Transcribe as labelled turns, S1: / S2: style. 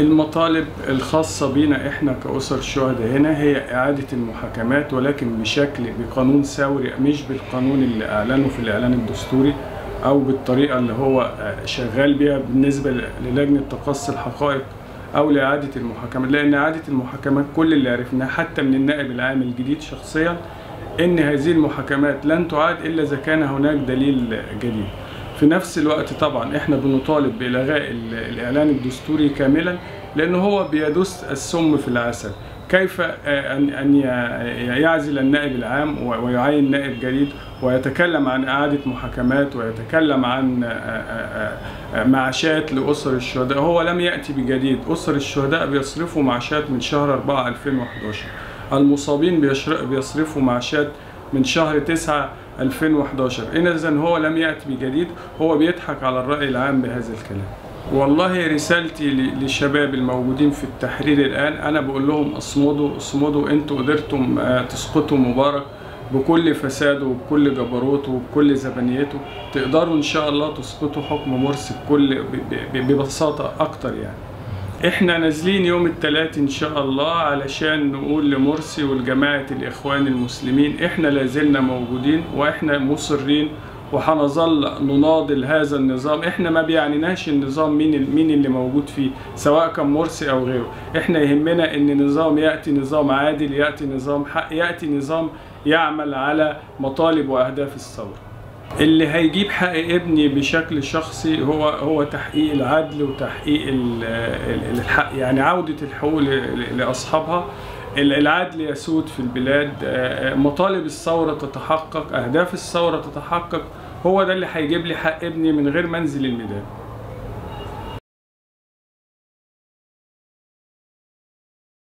S1: المطالب الخاصة بينا إحنا كأسر الشهداء هنا هي إعادة المحاكمات ولكن بشكل بقانون ثوري مش بالقانون اللي أعلنه في الإعلان الدستوري أو بالطريقة اللي هو شغال بيها بالنسبة للجنة تقصي الحقائق أو لإعادة المحاكمات لأن إعادة المحاكمات كل اللي عرفناه حتى من النائب العام الجديد شخصيا إن هذه المحاكمات لن تعاد إلا إذا كان هناك دليل جديد. في نفس الوقت طبعا إحنا بنطالب بإلغاء الإعلان الدستوري كاملا لأنه هو بيدس السم في العسل. كيف ان أن يعزل النائب العام ويعين نائب جديد ويتكلم عن إعادة محاكمات ويتكلم عن معاشات لأسر الشهداء. هو لم يأتي بجديد. أسر الشهداء بيصرفوا معاشات من شهر 4 2011 المصابين بيصرفوا معاشات من شهر 9 2011 إذا هو لم يأتي بجديد هو بيضحك على الرأي العام بهذا الكلام. والله رسالتي للشباب الموجودين في التحرير الآن أنا بقول لهم اصمدوا اصمدوا أنتوا قدرتم تسقطوا مبارك بكل فساده وبكل جبروته وبكل زبنيته تقدروا إن شاء الله تسقطوا حكم مرسي بكل ببساطة أكتر يعني. إحنا نازلين يوم الثلاث إن شاء الله علشان نقول لمرسي والجماعة الإخوان المسلمين إحنا لازلنا موجودين وإحنا مصرين وهنظل نناضل هذا النظام. إحنا ما بيعنيناش النظام مين مين اللي موجود فيه سواء كان مرسي أو غيره. إحنا يهمنا إن نظام يأتي نظام عادل يأتي نظام حق يأتي نظام يعمل على مطالب وأهداف الثورة. اللي هيجيب حق ابني بشكل شخصي هو هو تحقيق العدل وتحقيق الحق يعني عودة الحقوق لأصحابها. العدل يسود في البلاد. مطالب الثورة تتحقق أهداف الثورة تتحقق. هو ده اللي هيجيب لي حق ابني من غير منزل الميدان.